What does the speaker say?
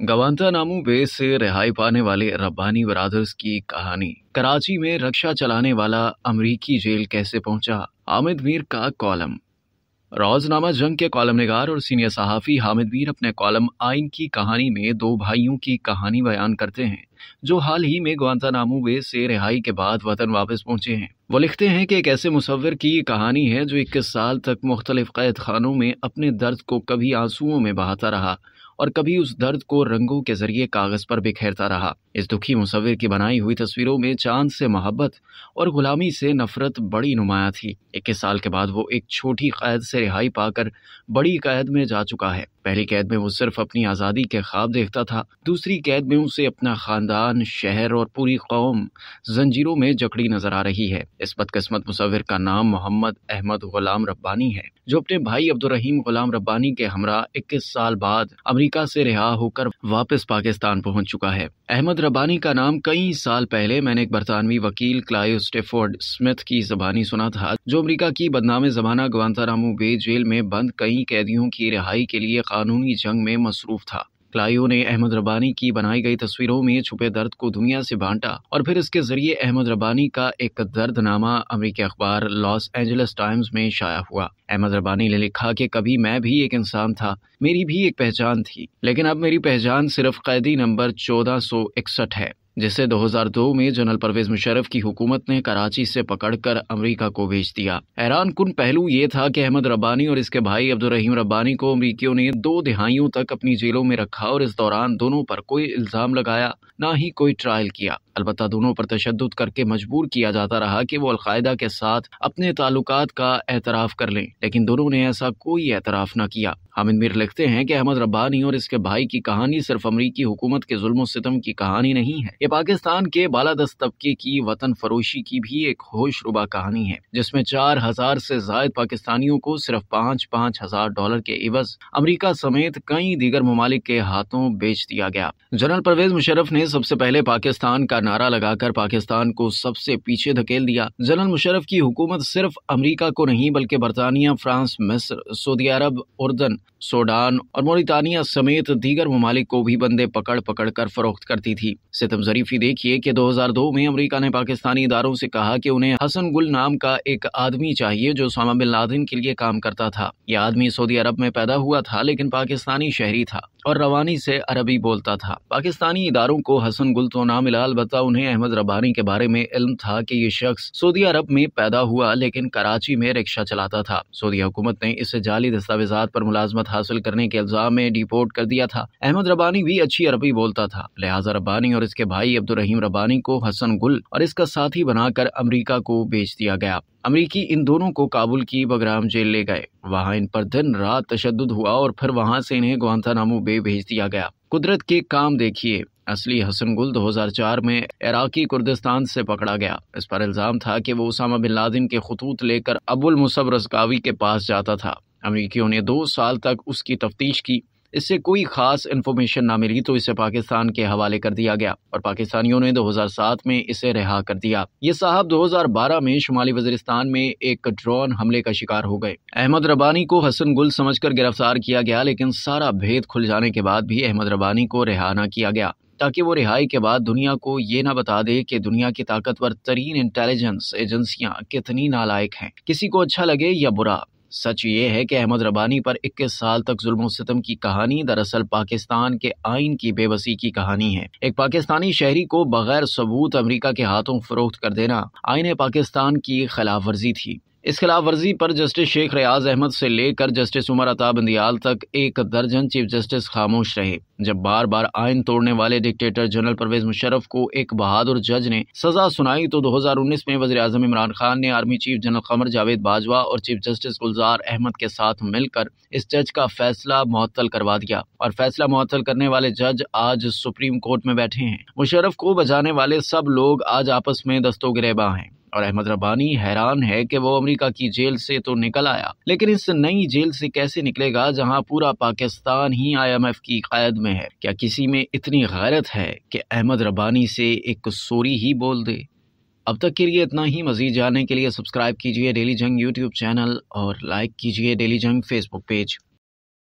गवांता नामू base से रिहाई पाने वाले रब्बानी ब्रादर्स की कहानी। कराची में रक्षा चलाने वाला अमरीकी जेल कैसे पहुँचा? हामिद मीर का कॉलम। रोजनामा जंग के कॉलम निगार और सीनियर सहाफ़ी हामिद मीर अपने कॉलम आइन की कहानी में दो भाइयों की कहानी बयान करते हैं, जो हाल ही में ग्वांतानामू बेस से रिहाई के बाद वतन वापस पहुँचे हैं। वो लिखते हैं कि एक ऐसे मुसवर की कहानी है जो इक्कीस साल तक मुख्तलिफ़ कैद खानों में अपने दर्द को कभी आंसुओं में बहाता रहा। और कभी उस दर्द को रंगों के ज़रिए कागज़ पर बिखेरता रहा। इस दुखी मुसविर की बनाई हुई तस्वीरों में चाँद से मोहब्बत और गुलामी से नफरत बड़ी नुमाया थी। इक्कीस साल के बाद वो एक छोटी कैद से रिहाई पाकर बड़ी कैद में जा चुका है। पहली कैद में वो सिर्फ़ अपनी आज़ादी के ख्वाब देखता था। दूसरी कैद में उसे अपना खानदान, शहर और पूरी कौम जंजीरों में जकड़ी नज़र आ रही है। इस बदकस्मत मुसविर का नाम मोहम्मद अहमद गुलाम रब्बानी है, जो अपने भाई अब्दुलरहीम गुलाम रब्बानी के हमरा इक्कीस साल बाद अमरीका से रिहा होकर वापस पाकिस्तान पहुँच चुका है। अहमद रब्बानी का नाम कई साल पहले मैंने एक बरतानवी वकील क्लाइव स्टेफोर्ड स्मिथ की जबानी सुना था, जो अमरीका की बदनाम ज़बाना ग्वांतानामू बे जेल में बंद कई कैदियों की रिहाई के लिए कानूनी जंग में मसरूफ था। क्लाइयो ने अहमद रबानी की बनाई गई तस्वीरों में छुपे दर्द को दुनिया से बांटा और फिर इसके ज़रिए अहमद रबानी का एक दर्दनामा अमरीकी अखबार लॉस एंजल्स टाइम्स में शाया हुआ। अहमद रबानी ने लिखा कि कभी मैं भी एक इंसान था, मेरी भी एक पहचान थी, लेकिन अब मेरी पहचान सिर्फ़ कैदी नंबर चौदह है। जिसे 2002 में जनरल परवेज मुशरफ की हुकूमत ने कराची से पकड़कर अमेरिका को भेज दिया। हैरान कन पहलू ये था कि अहमद रब्बानी और इसके भाई अब्दुल रहीम रब्बानी को अमरीकियों ने दो दिहाइयों तक अपनी जेलों में रखा और इस दौरान दोनों पर कोई इल्ज़ाम लगाया, न ही कोई ट्रायल किया। अलबत्त दोनों पर तशद करके मजबूर किया जाता रहा कि वो अलकायदा के साथ अपने ताल्लुकात का एतराफ़ कर लें, लेकिन दोनों ने ऐसा कोई एतराफ़ न किया। हामिद मीर लिखते हैं कि अहमद रब्बानी और इसके भाई की कहानी सिर्फ़ अमरीकी हुकूमत के जुल्म सितम की कहानी नहीं है। ये पाकिस्तान के बालादस्त तबके की वतन फरोशी की भी एक होशरुबा कहानी है, जिसमें चार हज़ार से जायद पाकिस्तानियों को सिर्फ़ पाँच पाँच हज़ार डॉलर के इवज अमरीका समेत कई दीगर ममालिक के हाथों बेच दिया गया। जनरल परवेज मुशरफ ने सबसे पहले पाकिस्तान का नारा लगाकर पाकिस्तान को सबसे पीछे धकेल दिया। जनरल मुशरफ की हुकूमत सिर्फ़ अमरीका को नहीं, बल्कि बरतानिया, फ्रांस, मिस्र, सऊदी अरब उर्दन सोडान और मोरितानिया समेत दीगर ममालिक को भी बंदे पकड़ पकड़ कर फरोख्त करती थी। सितम जरीफी देखिए कि 2002 में अमेरिका ने पाकिस्तानी इदारों से कहा कि उन्हें हसन गुल नाम का एक आदमी चाहिए जो सामा बिन लादेन के लिए काम करता था। यह आदमी सऊदी अरब में पैदा हुआ था, लेकिन पाकिस्तानी शहरी था। और रवानी से अरबी बोलता था। पाकिस्तानी इदारों को हसन गुल तो ना मिला। अलबत्ता उन्हें अहमद रबानी के बारे में इल्म था कि ये शख्स सऊदी अरब में पैदा हुआ, लेकिन कराची में रिक्शा चलाता था। सऊदी हुकूमत ने इसे जाली दस्तावेजात पर मुलाजमत हासिल करने के इल्ज़ाम में डिपोर्ट कर दिया था। अहमद रबानी भी अच्छी अरबी बोलता था। लिहाजा रबानी और इसके भाई अब्दुल रहीम रबानी को हसन गुल और इसका साथी बनाकर अमरीका को बेच दिया गया। अमरीकी इन दोनों को काबुल की बगराम जेल ले गए। वहाँ इन पर दिन रात तशद हुआ और फिर वहाँ से इन्हें ग्वांतानामू बे भेज दिया गया। कुदरत के काम देखिए। असली हसन गुल 2004 में इराकी कुर्दिस्तान से पकड़ा गया। इस पर इल्ज़ाम था कि वो उसामा बिन लादेन के खतूत लेकर अबुल मुसब रजकावी के पास जाता था। अमरीकियों ने दो साल तक उसकी तफ्तीश की। इससे कोई खास इन्फॉर्मेशन ना मिली तो इसे पाकिस्तान के हवाले कर दिया गया और पाकिस्तानियों ने 2007 में इसे रिहा कर दिया। ये साहब 2012 में शुमाली वजरिस्तान में एक ड्रोन हमले का शिकार हो गए। अहमद रबानी को हसन गुल समझकर गिरफ़्तार किया गया, लेकिन सारा भेद खुल जाने के बाद भी अहमद रबानी को रिहा न किया गया, ताकि वो रिहाई के बाद दुनिया को ये ना बता दे कि दुनिया की ताकतवर तरीन इंटेलिजेंस एजेंसियाँ कितनी नालायक हैं। किसी को अच्छा लगे या बुरा सच ये है कि अहमद रबानी पर 21 साल तक जुल्म सितम की कहानी दरअसल पाकिस्तान के आइन की बेबसी की कहानी है। एक पाकिस्तानी शहरी को बगैर सबूत अमेरिका के हाथों फरोख्त कर देना आइन पाकिस्तान की खिलाफ वर्जी थी। इस खिलाफ वर्जी पर जस्टिस शेख रियाज अहमद से लेकर जस्टिस उमर अता बंदियाल तक एक दर्जन चीफ जस्टिस खामोश रहे। जब बार बार आयन तोड़ने वाले डिक्टेटर जनरल परवेज मुशर्रफ को एक बहादुर जज ने सजा सुनाई तो 2019 में वजी अजम इमरान खान ने army chief general Qamar Javed Bajwa और चीफ जस्टिस गुलजार अहमद के साथ मिलकर इस जज का फैसला मुअत्तल करवा दिया और फैसला मुअत्तल करने वाले जज आज सुप्रीम कोर्ट में बैठे हैं। मुशर्रफ को बजाने वाले सब लोग आज आपस में दस्तों गिरेबा हैं। और अहमद रबानी हैरान है कि वो अमेरिका की जेल से तो निकल आया। लेकिन इस नई जेल से कैसे निकलेगा, जहाँ पूरा पाकिस्तान ही आईएमएफ की कैद में है? क्या किसी में इतनी गैरत है कि अहमद रबानी से एक सोरी ही बोल दे? अब तक के लिए इतना ही। मजीद जानने के लिए सब्सक्राइब कीजिए डेली जंग यूट्यूब चैनल और लाइक कीजिए डेली जंग फेसबुक पेज।